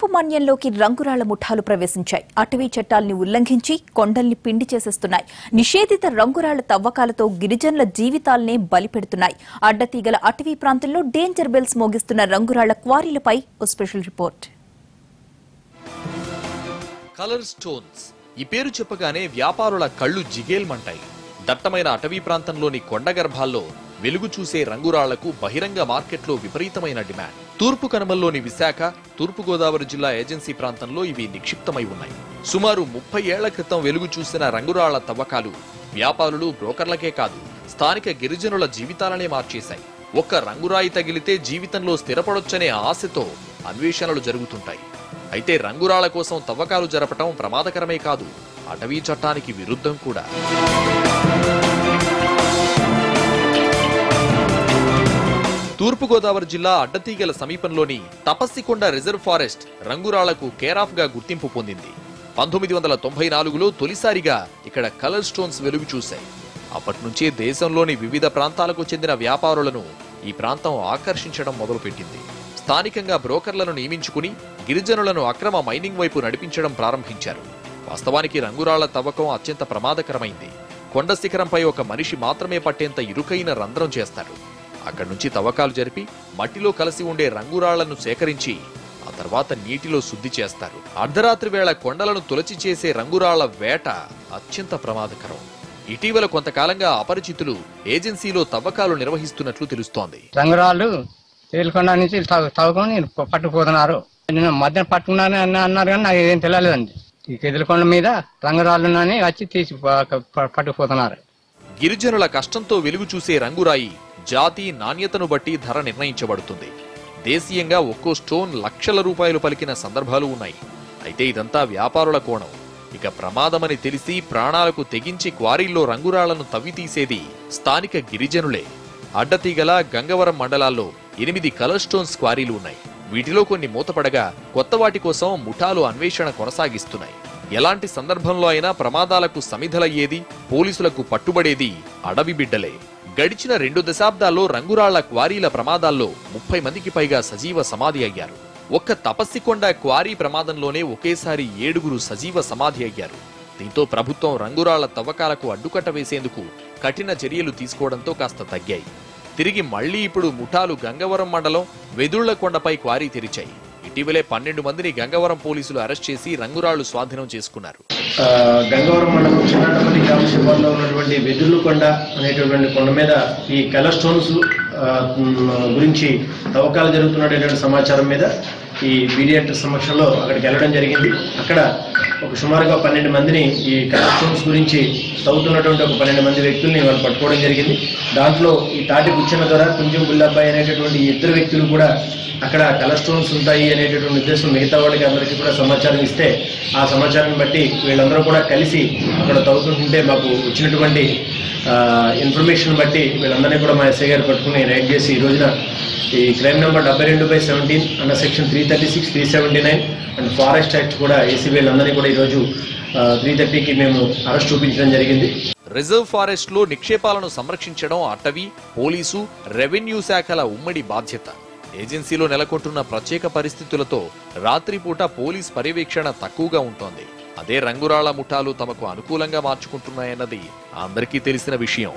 తూర్పు మన్యంలోకి రంగురాళ్ళ ముఠాలు ప్రవేశించాయి. అటవీ చట్టాల్ని ఉల్లంఘించి కొండల్ని పిండి చేసేస్తున్నాయి. నిషేధిత రంగురాళ్ళ తవ్వకాలతో గిరిజనుల జీవితాల్నే బలిపెడుతున్నాయి. అడ్డతీగల అటవీ ప్రాంతంలో డేంజర్ బెల్స్ మోగిస్తున్న రంగురాళ్ళ క్వారీలపై ఓ స్పెషల్ రిపోర్ట్. Colour stones. ఈ పేరు చెప్పగానే వ్యాపారుల కళ్ళు జిగేల్మంటాయి. దట్టమైన అటవీ ప్రాంతంలోని కొండ గర్భాల్లో వెలుగు చూసే రంగురాళ్ళకు బహిరంగ మార్కెట్లో విపరీతమైన డిమాండ్. తూర్పు కనుమల్లోని విశాఖ తూర్పు గోదావరి జిల్లా ఏజెన్సీ ప్రాంతంలో ఇవి నిక్షిప్తమై ఉన్నాయి. సుమారు ముప్పై ఏళ్ళ క్రితం వెలుగు చూసిన రంగురాళ్ళ తవ్వకాలు వ్యాపారులు బ్రోకర్లకే కాదు స్థానిక గిరిజనుల జీవితాలనే మార్చేశాయి. ఒక్క రంగురాయి తగిలితే జీవితంలో స్థిరపడొచ్చనే ఆశతో అన్వేషణలు జరుగుతుంటాయి. అయితే రంగురాళ్ళ కోసం తవ్వకాలు జరపటం ప్రమాదకరమే కాదు. అటవీ చట్టానికి విరుద్ధం కూడా. తూర్పుగోదావరి జిల్లా అడ్డతీగల సమీపంలోని తపస్సికొండ రిజర్వ్ ఫారెస్ట్ రంగురాళ్ళకు కేరాఫ్గా గుర్తింపు పొందింది. పంతొమ్మిది వందల తొంభై నాలుగులో తొలిసారిగా ఇక్కడ కలర్ స్టోన్స్ వెలుగు చూశాయి. అప్పటి నుంచే దేశంలోని వివిధ ప్రాంతాలకు చెందిన వ్యాపారులను ఈ ప్రాంతం ఆకర్షించడం మొదలుపెట్టింది. స్థానికంగా బ్రోకర్లను నియమించుకుని గిరిజనులను అక్రమ మైనింగ్ వైపు నడిపించడం ప్రారంభించారు. వాస్తవానికి రంగురాళ్ళ తవ్వకం అత్యంత ప్రమాదకరమైంది. కొండ శిఖరంపై ఒక మనిషి మాత్రమే పట్టేంత ఇరుకైన రంధ్రం చేస్తారు అక్కడి నుంచి తవ్వకాలు జరిపి మట్టిలో కలిసి ఉండే రంగురాళ్ళను సేకరించి ఆ తర్వాత నీటిలో శుద్ధి చేస్తారు. అర్ధరాత్రి వేళ కొండలను తులచి చేసే రంగురాళ్ళ వేట అత్యంత ప్రమాదకరం. ఇటీవల కొంతకాలంగా అపరిచితులు ఏజెన్సీలో తవ్వకాలు నిర్వహిస్తున్నట్లు తెలుస్తోంది. రంగురాళ్ళు తేలికొండ నుంచి తవ్వుకొని పట్టుకుపోతున్నారు. నేను మధ్యన పట్టుకున్నాను అన్నారు కానీ నాకు ఏం తెలియలేదండి. ఈ మీద రంగురాళ్ళునని వచ్చి తీసి పట్టుకుపోతున్నారు. గిరిజనుల కష్టంతో వెలుగు చూసే రంగురాయి జాతి నాణ్యతను బట్టి ధర నిర్ణయించబడుతుంది. దేశీయంగా ఒక్కో స్టోన్ లక్షల రూపాయలు పలికిన సందర్భాలు ఉన్నాయి. అయితే ఇదంతా వ్యాపారుల కోణం. ఇక ప్రమాదమని తెలిసి ప్రాణాలకు తెగించి క్వారీల్లో రంగురాళ్ళను తవ్వితీసేది స్థానిక గిరిజనులే. అడ్డతీగల గంగవరం మండలాల్లో ఎనిమిది కలర్ స్టోన్స్ క్వారీలు ఉన్నాయి. వీటిలో కొన్ని మూతపడగా కొత్త వాటి కోసం ముఠాలు అన్వేషణ కొనసాగిస్తున్నాయి. ఎలాంటి సందర్భంలో అయినా ప్రమాదాలకు సమిధలయ్యేది పోలీసులకు పట్టుబడేది అడవి బిడ్డలే. గడిచిన రెండు దశాబ్దాల్లో రంగురాళ్ళ క్వారీల ప్రమాదాల్లో ముప్పై మందికి పైగా సజీవ సమాధి అయ్యారు. ఒక్క తపస్సికొండ క్వారీ ప్రమాదంలోనే ఒకేసారి ఏడుగురు సజీవ సమాధి అయ్యారు. దీంతో ప్రభుత్వం రంగురాళ్ళ తవ్వకాలకు అడ్డుకట్ట వేసేందుకు కఠిన చర్యలు తీసుకోవడంతో కాస్త తగ్గాయి. తిరిగి మళ్ళీ ఇప్పుడు ముఠాలు గంగవరం మండలం వెదుళ్ళకొండపై క్వారీ తెరిచాయి. ఇటీవలే పన్నెండు మందిని గంగవరం పోలీసులు అరెస్ట్ చేసి రంగురాళ్ళు స్వాధీనం చేసుకున్నారు. ఆ, గంగవరం మండలం చిన్నటపల్లి గ్రామ శివార్లో ఉన్నటువంటి వెదుర్లు కొండ అనేటటువంటి కొండ మీద ఈ కలర్ స్టోన్స్ ఆ, గురించి తవ్వకాలు జరుగుతున్నటువంటి సమాచారం మీద ఈ మీడియేటర్ సమక్షంలో అక్కడికి వెళ్ళడం జరిగింది. అక్కడ ఒక సుమారుగా పన్నెండు మందిని ఈ కరప్షన్స్ గురించి తవ్వుతున్నటువంటి ఒక పన్నెండు మంది వ్యక్తుల్ని వాళ్ళు పట్టుకోవడం జరిగింది. దాంట్లో ఈ తాటి గుచ్చిన ద్వారా కుంజం బుల్లబ్బాయి అనేటటువంటి ఇద్దరు వ్యక్తులు కూడా అక్కడ కలర్ స్టోన్స్ ఉంటాయి అనేటటువంటి ఉద్దేశం మిగతా వాళ్ళకి అందరికీ కూడా సమాచారం ఇస్తే ఆ సమాచారం బట్టి వీళ్ళందరూ కూడా కలిసి అక్కడ తవ్వుతుంటుంటే మాకు వచ్చినటువంటి ఇన్ఫర్మేషన్ బట్టి వీళ్ళందరినీ కూడా మా ఎస్ఐ గారు పట్టుకుని రైడ్ చేసి ఈ రోజున ఈ క్రైమ్ నెంబర్ డెబ్బై రెండు by seventeen under section three thirty six three seventy nine and forest act కూడా ఏసీ వారిని కూడా ఈరోజు త్రీ థర్టీకి మేము అరెస్ట్ చూపించడం జరిగింది. రిజర్వ్ ఫారెస్ట్లో నిక్షేపాలను సంరక్షించడం అటవీ పోలీసు రెవెన్యూ శాఖల ఉమ్మడి బాధ్యత. ఏజెన్సీలో నెలకొంటున్న ప్రత్యేక పరిస్థితులతో రాత్రిపూట పోలీస్ పర్యవేక్షణ తక్కువగా ఉంటోంది. అదే రంగురాళ్ళ ముఠాలు తమకు అనుకూలంగా మార్చుకుంటున్నాయన్నది అందరికీ తెలిసిన విషయం.